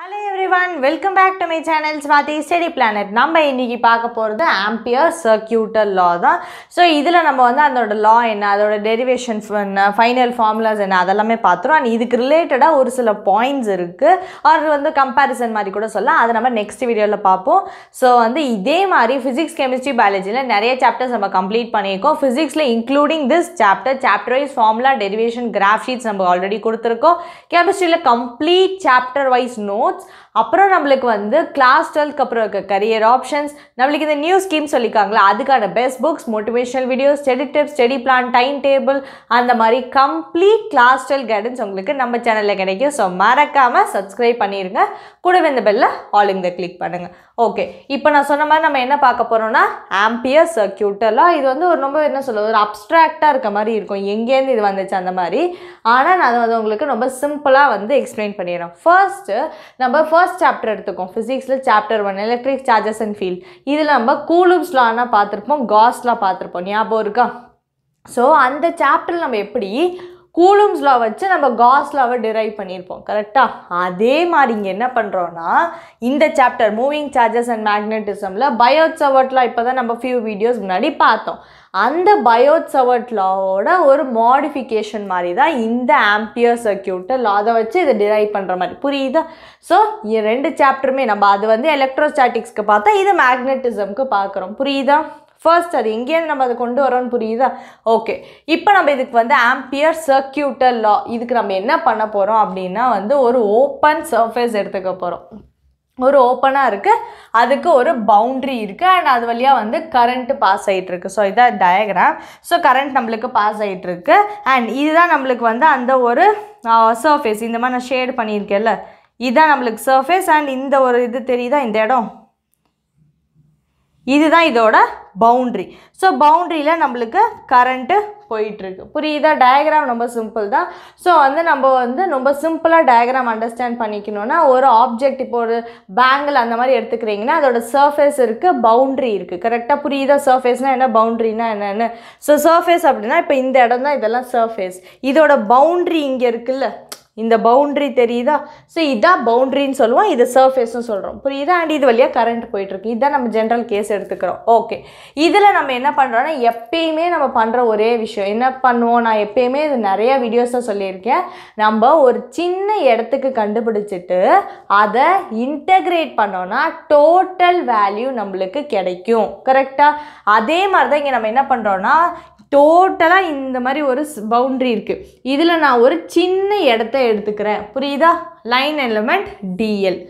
Hello everyone welcome back to my channel Swathi study planet நம்ம இன்றைக்கி பார்க்க போகிறது ஆம்பியர் சர்க்கியூட்டர் லா தான். ஸோ இதில் நம்ம வந்து அதோட லா என்ன அதோட டெரிவேஷன் என்ன ஃபைனல் ஃபார்முலாஸ் என்ன அதெல்லாமே பார்த்துருவோம் அண்ட் இதுக்கு ரிலேட்டடாக ஒரு சில பாயிண்ட்ஸ் இருக்குது அது வந்து கம்பேரிசன் மாதிரி கூட சொல்லலாம். அதை நம்ம நெக்ஸ்ட் வீடியோவில் பார்ப்போம். ஸோ வந்து இதே மாதிரி ஃபிசிக்ஸ் கெமிஸ்ட்ரி பயாலஜியில் நிறைய சாப்டர்ஸ் நம்ம கம்ப்ளீட் பண்ணியிருக்கோம். ஃபிசிக்ஸில் including this chapter chapter wise formula derivation graph sheets நம்ம ஆல்ரெடி கொடுத்துருக்கோம். கெமிஸ்ட்ரியில் complete chapter wise no notes அப்புறம் நம்மளுக்கு வந்து கிளாஸ் டுவெல்த்க்கு அப்புறம் இருக்க கரியர் ஆப்ஷன்ஸ் நம்மளுக்கு இந்த நியூ ஸ்கீம் சொல்லியிருக்காங்களா அதுக்கான best books motivational videos study tips study plan time table அந்த மாதிரி கம்ப்ளீட் கிளாஸ் டுவெல் கைடன்ஸ் உங்களுக்கு நம்ம சேனலில் கிடைக்கும். ஸோ மறக்காமல் சப்ஸ்கிரைப் பண்ணிடுங்க கூடவே இந்த பெல்ல ஆல் இந்த கிளிக் பண்ணுங்கள் ஓகே இப்போ நான் சொன்ன மாதிரி நம்ம என்ன பார்க்க போகிறோம்னா ஆம்பியர் சர்க்கியூட்டெல்லாம் இது வந்து ஒரு ரொம்ப என்ன சொல்லுவது ஒரு அப்ட்ராக்டாக இருக்க மாதிரி இருக்கும். எங்கேருந்து இது வந்துச்சு அந்த மாதிரி. ஆனால் நான் அதை வந்து உங்களுக்கு ரொம்ப சிம்பிளாக வந்து எக்ஸ்பிளைன் பண்ணிடுறேன். ஃபர்ஸ்ட்டு நம்ம ஃபர்ஸ்ட் சாப்டர் எடுத்துக்கோம். ஃபிசிக்ஸில் chapter one electric charges and field இதில் நம்ம கூலூப்ஸ் பார்த்துருப்போம் காஸ்லாம் பார்த்துருப்போம். ஞாபகம் இருக்கா? ஸோ அந்த சாப்டர் நம்ம எப்படி கூலும்ஸ் லா வச்சு நம்ம காஸ் லாவை டிரைவ் பண்ணியிருப்போம் கரெக்டாக அதே மாதிரி இங்கே என்ன பண்ணுறோன்னா இந்த சாப்டர் மூவிங் சார்ஜஸ் அண்ட் மேக்னட்டிசமில் பயோட் இப்போ தான் நம்ம ஃபியூ வீடியோஸ் முன்னாடி பார்த்தோம். அந்த பயோட் சவர்ட் லாவோட ஒரு மாடிஃபிகேஷன் மாதிரி தான் இந்த ஆம்பியர் சர்க்கியூட்டை லா அதை வச்சு இதை டிரைவ் பண்ணுற மாதிரி. புரியுதா? ஸோ ரெண்டு சாப்டருமே நம்ம அது வந்து எலக்ட்ரோஸ்டாட்டிக்ஸ்க்கு பார்த்தா இது மேக்னட்டிசம்க்கு பார்க்குறோம். புரியுதா? ஃபர்ஸ்ட் அது எங்கேருந்து நம்ம அதை கொண்டு வரோம்னு புரியுதா? ஓகே இப்போ நம்ம இதுக்கு வந்து ஆம்பியர் சர்க்கியூட்டர் லா இதுக்கு நம்ம என்ன பண்ண போகிறோம் அப்படின்னா வந்து ஒரு ஓப்பன் சர்ஃபேஸ் எடுத்துக்க போகிறோம் ஒரு ஓப்பனாக இருக்குது அதுக்கு ஒரு பவுண்ட்ரி இருக்குது அண்ட் அது வழியாக வந்து கரண்ட்டு பாஸ் ஆகிட்டுருக்கு ஸோ இதான் டயக்ராம் ஸோ கரண்ட் நம்மளுக்கு பாஸ் ஆகிட்டுருக்கு அண்ட் இதுதான் நம்மளுக்கு வந்து அந்த ஒரு சர்ஃபேஸ் இந்த மாதிரி நான் ஷேட் பண்ணியிருக்கேன்ல. இதுதான் நம்மளுக்கு சர்ஃபேஸ் அண்ட் இந்த ஒரு இது தெரியுதா? இந்த இடம்? இதுதான் இதோட பவுண்ட்ரி ஸோ பவுண்ட்ரியில் நம்மளுக்கு கரண்ட்டு போயிட்டுருக்கு. புரியுதா? டயக்ராம் ரொம்ப சிம்பிள் தான். ஸோ வந்து நம்ம வந்து ரொம்ப சிம்பிளாக டயக்ராம் அண்டர்ஸ்டாண்ட் பண்ணிக்கணும்னா ஒரு ஆப்ஜெக்ட் இப்போ ஒரு பேங்கில் அந்த மாதிரி எடுத்துக்கிறீங்கன்னா அதோட சர்ஃபேஸ் இருக்குது பவுண்ட்ரி இருக்குது கரெக்டாக புரியுதா? சர்ஃபேஸ்னால் என்ன? பவுண்ட்ரினா என்னென்னு. ஸோ சர்ஃபேஸ் அப்படின்னா இப்போ இந்த இடம் தான் இதெல்லாம் சர்ஃபேஸ் இதோட பவுண்ட்ரி இங்கே இருக்குல்ல? இந்த பவுண்ட்ரி தெரியுதா? ஸோ இதான் பவுண்ட்ரின்னு சொல்லுவோம் இது சர்ஃபேஸும் சொல்கிறோம் புரியுதா? அண்ட் இது வழியாக கரண்ட் போயிட்டுருக்கு. இதுதான் நம்ம ஜென்ரல் கேஸ் எடுத்துக்கிறோம். ஓகே இதில் நம்ம என்ன பண்ணுறோன்னா எப்பயுமே நம்ம பண்ணுற ஒரே விஷயம். என்ன பண்ணுவோம்? நான் எப்பயுமே இது நிறைய வீடியோஸாக சொல்லியிருக்கேன். நம்ம ஒரு சின்ன இடத்துக்கு கண்டுபிடிச்சிட்டு அதை இன்டகிரேட் பண்ணோன்னா டோட்டல் வேல்யூ நம்மளுக்கு கிடைக்கும். கரெக்டாக அதே மாதிரி தான் இங்கே நம்ம என்ன பண்ணுறோன்னா டோட்டலாக இந்த மாதிரி ஒரு பவுண்ட்ரி இருக்குது இதில் நான் ஒரு சின்ன இடத்த எடுத்துக்கிறேன். புரியுதா? லைன் எலமெண்ட் டிஎல்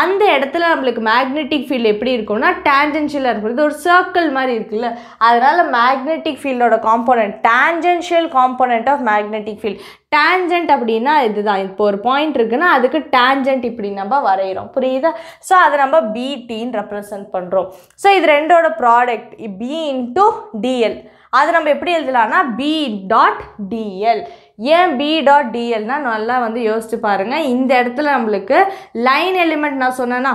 அந்த இடத்துல நம்மளுக்கு மேக்னெட்டிக் ஃபீல்டு எப்படி இருக்கும்னா டேஞ்சென்ஷியலாக இருக்கும். இது ஒரு சர்க்கிள் மாதிரி இருக்குல்ல? அதனால் magnetic ஃபீல்டோட component tangential component of magnetic field tangent அப்படின்னா இதுதான். இப்போ ஒரு பாயிண்ட் இருக்குன்னா அதுக்கு டேஞ்சென்ட் இப்படி நம்ம வரைகிறோம் புரியுதா? ஸோ அதை நம்ம பிடின்னு ரெப்ரசன்ட் பண்ணுறோம் ஸோ இது ரெண்டோட ப்ராடக்ட் பி இன்ட்டு டிஎல் அது நம்ம எப்படி எழுதலாம்னா பி டாட் டிஎல் ஏன் பி டாட் டிஎல்னால் நல்லா வந்து யோசிச்சு பாருங்கள் இந்த இடத்துல நம்மளுக்கு லைன் எலிமெண்ட் நான் சொன்னேன்னா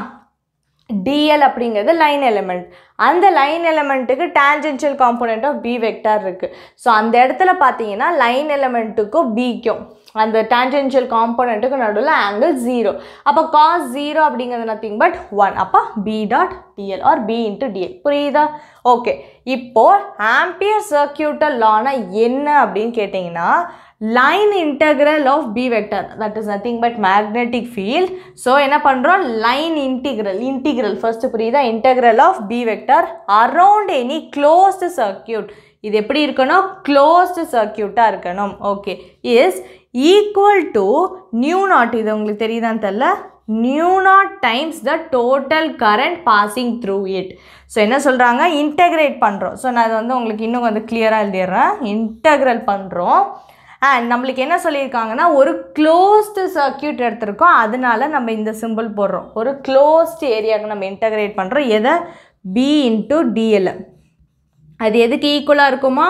டிஎல் அப்படிங்கிறது லைன் எலிமெண்ட் அந்த line எலிமெண்ட்டுக்கு tangential component of B vector இருக்குது ஸோ அந்த இடத்துல பார்த்தீங்கன்னா லைன் எலிமெண்ட்டுக்கும் பிக்கும் அந்த டேஞ்சென்ஷியல் காம்பனண்ட்டுக்கு நடுவில் ஆங்கிள் ஜீரோ அப்போ காஸ் ஜீரோ அப்படிங்கிறது நத்திங் பட் ஒன் அப்போ B dot DL or B into DL புரியுதா? ஓகே இப்போது ஆம்பியர் சர்க்கியூட்டல் லானா என்ன அப்படின்னு கேட்டிங்கன்னா line integral of B vector that is nothing but magnetic field so என்ன பண்ணுறோம் லைன் இன்டிகிரல் இன்டிகிரல் ஃபர்ஸ்ட் புரியுதா? Integral of B vector around any closed circuit இது எப்படி இருக்கணும்? க்ளோஸ்டு சர்க்கியூட்டாக இருக்கணும். Okay is equal to mu naught இது உங்களுக்கு தெரியுதான்னு தெரில mu naught times the total current passing through it so என்ன சொல்கிறாங்க இன்டகிரேட் பண்ணுறோம் ஸோ நான் அதை வந்து உங்களுக்கு இன்னும் வந்து கிளியராக எழுதிடுறேன். இன்டகிரல் பண்ணுறோம் அண்ட் நம்மளுக்கு என்ன சொல்லியிருக்காங்கன்னா ஒரு க்ளோஸ்டு சர்க்கியூட் எடுத்திருக்கோம். அதனால நம்ம இந்த சிம்பிள் போடுறோம். ஒரு க்ளோஸ்டு ஏரியாவுக்கு நம்ம இன்டகிரேட் பண்ணுறோம் எதை? பி இன்ட்டு டிஎல் அது எதுக்கு ஈக்குவலாக இருக்குமா?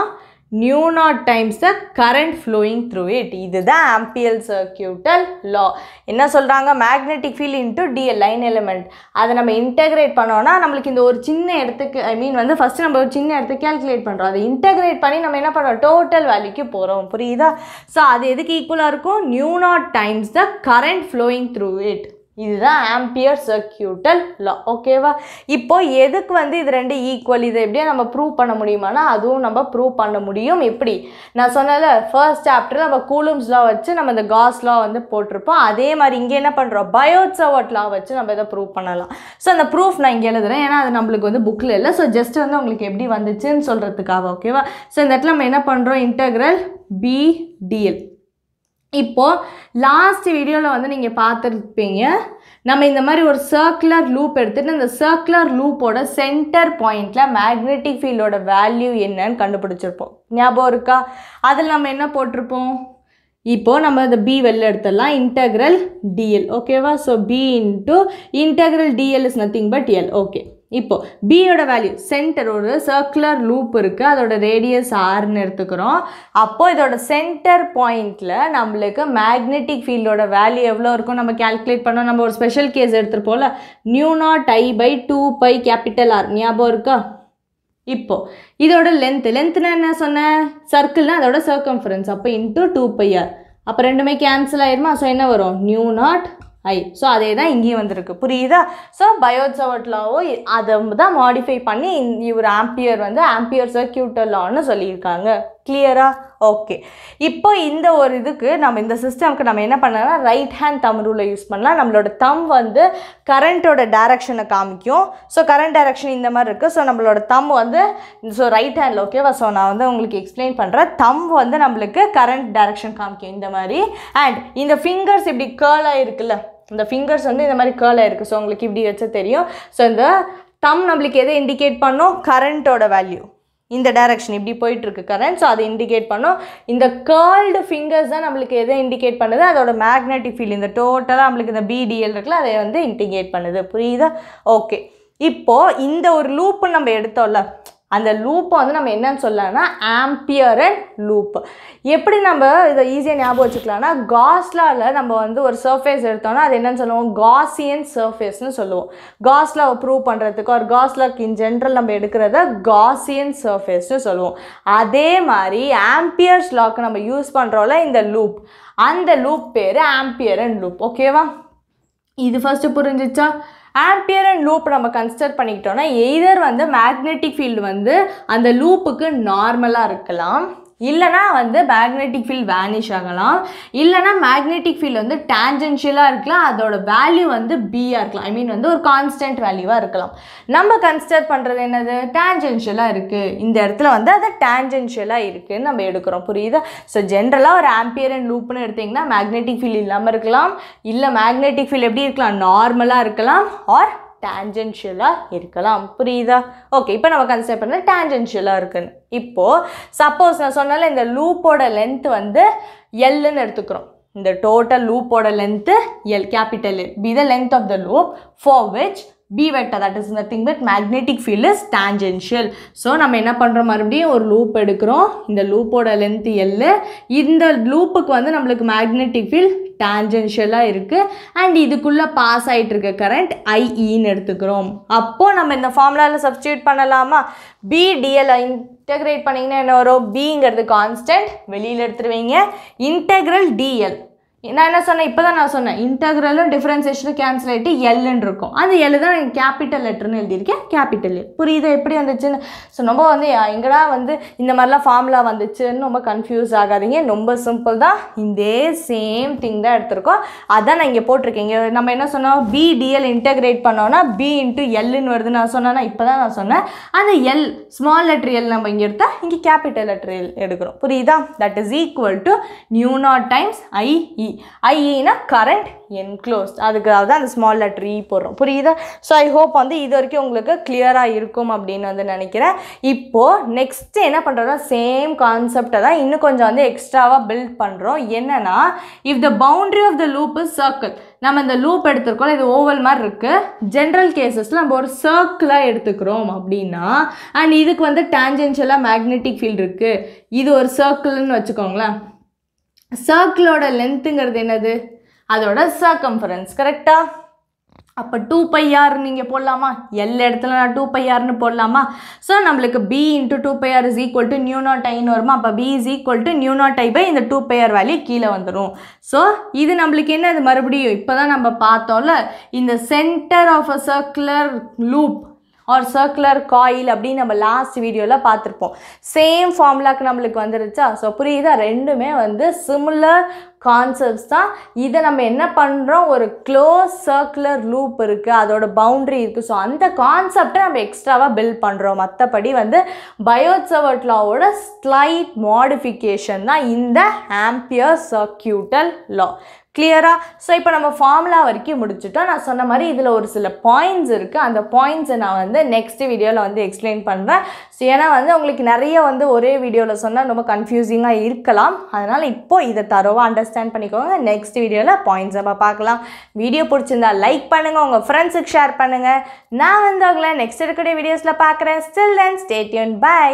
Mu naught times the current flowing through it இதுதான் ஆம்பியல் சர்க்கியூட்டல் லா என்ன சொல்கிறாங்க magnetic field into DL line element அதை நம்ம இன்டகிரேட் பண்ணோன்னா நம்மளுக்கு இந்த ஒரு சின்ன இடத்துக்கு ஐ மீன் வந்து ஃபஸ்ட்டு நம்ம ஒரு சின்ன இடத்துக்கு கேல்குலேட் பண்ணுறோம் அதை இன்டகிரேட் பண்ணி நம்ம என்ன பண்ணுறோம் டோட்டல் வேல்யூக்கு போகிறோம் புரியுதா? ஸோ அது எதுக்கு ஈக்குவலாக இருக்கும்? Mu naught times the current flowing through it இதுதான் ஆம்பியர் சர்க்கியூட்டல் லா ஓகேவா இப்போ எதுக்கு வந்து இது ரெண்டு ஈக்குவல் இதை எப்படியா நம்ம ப்ரூவ் பண்ண முடியுமானா அதுவும் நம்ம ப்ரூவ் பண்ண முடியும். எப்படி? நான் சொன்னல ஃபர்ஸ்ட் சாப்டர் நம்ம கூலம்ஸ் லா வச்சு நம்ம இந்த காஸ் லா வந்து போட்டிருப்போம். அதே மாதிரி இங்கே என்ன பண்ணுறோம் பயோட்சவட் லா வச்சு நம்ம இதை ப்ரூவ் பண்ணலாம். ஸோ அந்த ப்ரூஃப் நான் இங்கே எழுதுறேன். ஏன்னா அது நம்மளுக்கு வந்து புக்கில் இல்லை. ஸோ ஜஸ்ட் வந்து உங்களுக்கு எப்படி வந்துச்சுன்னு சொல்கிறதுக்காக ஓகேவா ஸோ இந்த இடத்துல நம்ம என்ன பண்ணுறோம் இன்டகிரல் பிடிஎல் இப்போது லாஸ்ட் வீடியோவில் வந்து நீங்கள் பார்த்துருப்பீங்க. நம்ம இந்த மாதிரி ஒரு சர்க்குலர் லூப் எடுத்துகிட்டு இந்த சர்க்குலர் லூப்போட சென்டர் பாயிண்டில் மேக்னெட்டிக் ஃபீல்டோட வேல்யூ என்னன்னு கண்டுபிடிச்சிருப்போம். ஞாபகம் இருக்கா? அதில் நம்ம என்ன போட்டிருப்போம்? இப்போது நம்ம இந்த பி வெளில எடுத்துடலாம். இன்டகிரல் டிஎல் ஓகேவா so B into integral DL is nothing but L okay இப்போது பியோட வேல்யூ சென்டர் ஒரு சர்க்குலர் லூப் இருக்குது அதோட ரேடியஸ் ஆர்னு எடுத்துக்கிறோம். அப்போது இதோட சென்டர் பாயிண்டில் நம்மளுக்கு மேக்னெட்டிக் ஃபீல்டோட வேல்யூ எவ்வளோ இருக்கும்? நம்ம கால்குலேட் பண்ணோம். நம்ம ஒரு special case எடுத்துருப்போம்ல. Mu naught I by two pi capital R ஞாபகம் இருக்கா? இப்போது இதோட லென்த்து லென்த்துனா என்ன சொன்னேன் சர்க்கிள்னா அதோட சர்க்கம்ஃபரன்ஸ் அப்போ இன்ட்டு டூ பை ஆர் அப்போ ரெண்டுமே கேன்சல் ஆயிடுமா ஸோ என்ன வரும்? நியூ நாட் ஐ. ஸோ அதே தான் இங்கேயும் வந்திருக்கு. புரியுதா? ஸோ பயோசவர்ட் லாவோ அதை தான் மாடிஃபை பண்ணி இவர் ஆம்பியர் வந்து ஆம்பியர் சர்க்கியூட்டர் லான்னு சொல்லியிருக்காங்க. கிளியரா ஓகே இப்போ இந்த ஒரு இதுக்கு நம்ம இந்த சிஸ்டம்க்கு நம்ம என்ன பண்ணலாம்? ரைட் ஹேண்ட் தம் ரூலை யூஸ் பண்ணலாம். நம்மளோட தம் வந்து கரண்ட்டோட டேரக்ஷனை காமிக்கும். ஸோ கரண்ட் டைரக்ஷன் இந்த மாதிரி இருக்குது ஸோ நம்மளோட தம் வந்து ஸோ ரைட் ஹேண்டில் ஓகேவா ஸோ நான் வந்து உங்களுக்கு எக்ஸ்பிளைன் பண்ணுறேன் தம் வந்து நம்மளுக்கு கரண்ட் டேரக்ஷன் காமிக்கும். இந்த மாதிரி. அண்ட் இந்த ஃபிங்கர்ஸ் இப்படி கேர்லாக இருக்குல்ல இந்த ஃபிங்கர்ஸ் வந்து இந்த மாதிரி கேர்லாக இருக்குது ஸோ உங்களுக்கு இப்படி வச்சா தெரியும். ஸோ இந்த தம் நம்மளுக்கு எதை இண்டிகேட் பண்ணோம்? கரண்ட்டோட வேல்யூ இந்த டைரக்ஷன் இப்படி போயிட்டுருக்கு கரண்ட் ஸோ அதை இண்டிகேட் பண்ணோம். இந்த கேர்ல்டு ஃபிங்கர்ஸ் தான் நம்மளுக்கு எதை இண்டிகேட் பண்ணுது? அதோட மேக்னெட்டிக் ஃபீல் இந்த டோட்டலாக நம்மளுக்கு இந்த பிடிஎல் இருக்குல்ல அதை வந்து இண்டிகேட் பண்ணுது. புரியுதா? ஓகே இப்போது இந்த ஒரு லூப்பு நம்ம எடுத்தோம்ல அந்த லூப்பை வந்து நம்ம என்னன்னு சொல்லலாம்னா ஆம்பியர் அண்ட் லூப் எப்படி நம்ம இதை ஈஸியாக ஞாபகம் வச்சுக்கலாம்னா காஸ்லாவில் நம்ம வந்து ஒரு சர்ஃபேஸ் எடுத்தோம்னா அது என்னன்னு சொல்லுவோம்? காசியன் சர்ஃபேஸ்னு சொல்லுவோம். காஸ்லாவை ப்ரூவ் பண்ணுறதுக்கு ஒரு காஸ்லாக் இன் ஜென்ரல் நம்ம எடுக்கிறத காசியன் சர்ஃபேஸ்னு சொல்லுவோம். அதே மாதிரி ஆம்பியர்ஸ் லாக்கு நம்ம யூஸ் பண்ணுறோம்ல இந்த லூப் அந்த லூப் பேர் ஆம்பியர் அண்ட் லூப் ஓகேவா இது ஃபஸ்ட்டு புரிஞ்சிச்சா? ஆம்பியர் அண்ட் லூப் நம்ம கன்சிடர் பண்ணிக்கிட்டோம்னா எய்தர் வந்து மேக்னெட்டிக் ஃபீல்டு வந்து அந்த லூப்புக்கு நார்மலாக இருக்கலாம். இல்லைனா வந்து மேக்னெட்டிக் ஃபீல்ட் வேனிஷ் ஆகலாம். இல்லைனா மேக்னெட்டிக் ஃபீல்டு வந்து டேஞ்சென்ஷியலாக இருக்கலாம். அதோட வேல்யூ வந்து பியாக இருக்கலாம். ஐ மீன் வந்து ஒரு கான்ஸ்டன்ட் வேல்யூவாக இருக்கலாம். நம்ம கன்சிடர் பண்ணுறது என்னது? டேஞ்சென்ஷியலாக இருக்குது இந்த இடத்துல வந்து அது டேஞ்சென்ஷியலாக இருக்குதுன்னு நம்ம எடுக்கிறோம். புரியுதா? ஸோ ஜென்ரலாக ஒரு ஆம்பியர் அண்ட் லூப்னு எடுத்திங்கன்னா மேக்னெட்டிக் ஃபீல்டு இல்லாமல் இருக்கலாம். இல்லை மேக்னெட்டிக் ஃபீல்டு எப்படி இருக்கலாம்? நார்மலாக இருக்கலாம். ஆர் டேஞ்சென்ஷியலாக இருக்கலாம். புரியுதா? ஓகே இப்போ நம்ம கன்சிடர் பண்ண டேஞ்சென்ஷியலாக இருக்குன்னு. இப்போது சப்போஸ் நான் சொன்னால இந்த லூப்போட லென்த் வந்து எல்லுன்னு எடுத்துக்கிறோம். இந்த total லூப்போட length L capital B the length of the loop for which B வெட்டா that is nothing but magnetic field is tangential so நம்ம என்ன பண்ணுறோம் மறுபடியும் ஒரு லூப் எடுக்கிறோம். இந்த லூப்போட லென்த்து எல்லு இந்த லூப்புக்கு வந்து நம்மளுக்கு மேக்னெட்டிக் ஃபீல் டேஞ்சென்ஷியலாக இருக்குது அண்ட் இதுக்குள்ளே பாஸ் ஆகிட்டு இருக்க கரண்ட் ஐஇன்னு எடுத்துக்கிறோம். அப்போது நம்ம இந்த ஃபார்முலாவில் சப்ஸ்டியூட் பண்ணலாமா? பி டிஎல் இன்டகிரேட் பண்ணிங்கன்னா என்ன வரும்? பிங்கிறது கான்ஸ்டன்ட் வெளியில் எடுத்துருவீங்க. இன்டெக்ரல் டிஎல் நான் என்ன சொன்னேன்? இப்போ தான் நான் சொன்னேன். இன்டகிரலும் டிஃப்ரென்சேஷனும் கேன்சல் ஆகிட்டு எல்லுன்னு இருக்கும். அந்த எல் தான் எனக்கு கேபிட்டல் லெட்டர்னு எழுதியிருக்கேன். கேபிட்டல் புரியுது? எப்படி வந்துச்சுன்னு? ஸோ ரொம்ப வந்து எங்கடா வந்து இந்த மாதிரிலாம் ஃபார்முலா வந்துச்சுன்னு ரொம்ப கன்ஃபியூஸ் ஆகாதீங்க. ரொம்ப சிம்பிள் தான். இதே சேம் திங் தான் எடுத்திருக்கோம். அதான் நான் இங்கே போட்டிருக்கேன். இங்கே நம்ம என்ன சொன்னோம்? பி டிஎல் இன்டகிரேட் பண்ணோன்னா பி இன்ட்டு எல்லுன்னு வருது. நான் சொன்னேன்னா இப்போ தான் நான் சொன்னேன். அந்த எல் ஸ்மால் லெட்டர் எல் நம்ம இங்கே எடுத்தால் இங்கே கேபிட்டல் லெட்டர் எல் எடுக்கிறோம். புரியுதா? That is equal to mu naught times IE ஐஇனா current enclosed அதுக்காக தான் அந்த ஸ்மால் லெட்டர் இ போடுறோம். புரியுதா? ஸோ ஐ ஹோப் வந்து இது வரைக்கும் உங்களுக்கு கிளியராக இருக்கும் அப்படின்னு வந்து நினைக்கிறேன். இப்போது நெக்ஸ்ட்டு என்ன பண்ணுறோம்னா சேம் கான்செப்டை தான் இன்னும் கொஞ்சம் வந்து எக்ஸ்ட்ராவாக பில்ட் பண்ணுறோம் என்னன்னா if the boundary of the loop is circle நம்ம இந்த லூப் எடுத்துருக்கோம் இது ஓவல் மாதிரி இருக்குது ஜென்ரல் கேசஸில் நம்ம ஒரு சர்க்கிளாக எடுத்துக்கிறோம் அப்படின்னா அண்ட் இதுக்கு வந்து டேஞ்சென்ஷியலாக மேக்னெட்டிக் ஃபீல்டு இருக்குது இது ஒரு சர்க்கிள்னு வச்சுக்கோங்களேன். சர்க்கிளோட லென்த்துங்கிறது என்னது? அதோட சர்க்கம்ஃபரன்ஸ் கரெக்டா அப்போ டூ பை ஆர் நீங்கள் போடலாமா? எல்லா இடத்துல நான் டூ பை ஆர்னு போடலாமா? ஸோ நம்மளுக்கு B into two pi R is equal to mu naught ஐன்னு வருமா? அப்போ B is equal to mu naught I by இந்த டூ பை ஆர் வேல்யூ கீழே வந்துடும் ஸோ இது நம்மளுக்கு என்ன அது மறுபடியும் இப்போ தான் நம்ம பார்த்தோம்ல இந்த centre of a circular loop or circular coil அப்படின்னு நம்ம லாஸ்ட் வீடியோவில் பார்த்துருப்போம். சேம் ஃபார்முலாக்கு நம்மளுக்கு வந்துருச்சா? ஸோ புரியுதா? ரெண்டுமே வந்து சிமிலர் கான்செப்ட்ஸ் தான். இதை நம்ம என்ன பண்ணுறோம் ஒரு க்ளோஸ் சர்க்குலர் லூப் இருக்குது அதோட பவுண்ட்ரி இருக்குது ஸோ அந்த கான்செப்டை நம்ம எக்ஸ்ட்ராவாக பில்ட் பண்ணுறோம் மற்றபடி வந்து பயோசவர்ட் லாவோட ஸ்லைட் மாடிஃபிகேஷன் தான் இந்த ஆம்பியர் சர்க்கியூட்டல் லா கிளியரா ஸோ இப்போ நம்ம ஃபார்முலா வரைக்கும் முடிச்சுட்டோம். நான் சொன்ன மாதிரி இதில் ஒரு சில பாயிண்ட்ஸ் இருக்குது அந்த பாயிண்ட்ஸை நான் வந்து நெக்ஸ்ட் வீடியோவில் வந்து எக்ஸ்பிளைன் பண்ணுறேன் ஸோ ஏன்னா வந்து உங்களுக்கு நிறைய வந்து ஒரே வீடியோவில் சொன்னால் ரொம்ப கன்ஃபியூசிங்காக இருக்கலாம். அதனால் இப்போ இதை தரவாக அண்டர்ஸ்டாண்ட் பண்ணிக்கோங்க. நெக்ஸ்ட் வீடியோவில் பாயிண்ட்ஸ் நம்ம பார்க்கலாம். வீடியோ பிடிச்சிருந்தா லைக் பண்ணுங்கள் உங்கள் ஃப்ரெண்ட்ஸுக்கு ஷேர் பண்ணுங்கள் நான் வந்து அவங்கள நெக்ஸ்ட் இருக்கக்கூடிய வீடியோஸில் பார்க்குறேன். Still then stay tuned by